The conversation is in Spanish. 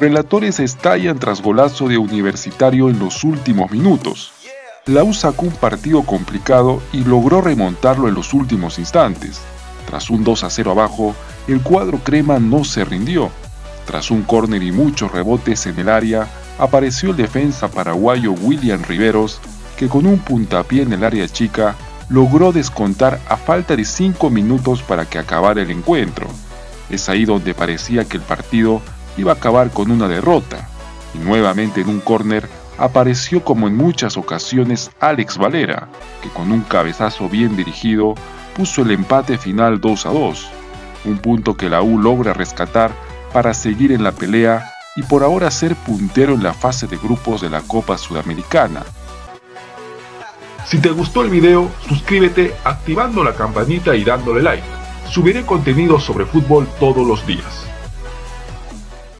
Relatores estallan tras golazo de Universitario en los últimos minutos. La U sacó un partido complicado y logró remontarlo en los últimos instantes. Tras un 2 a 0 abajo, el cuadro crema no se rindió. Tras un córner y muchos rebotes en el área, apareció el defensa paraguayo William Riveros, que con un puntapié en el área chica logró descontar a falta de 5 minutos para que acabara el encuentro. Es ahí donde parecía que el partido iba a acabar con una derrota, y nuevamente en un córner apareció como en muchas ocasiones Alex Valera, que con un cabezazo bien dirigido puso el empate final 2 a 2, un punto que la U logra rescatar para seguir en la pelea y por ahora ser puntero en la fase de grupos de la Copa Sudamericana. Si te gustó el video, suscríbete activando la campanita y dándole like. Subiré contenido sobre fútbol todos los días.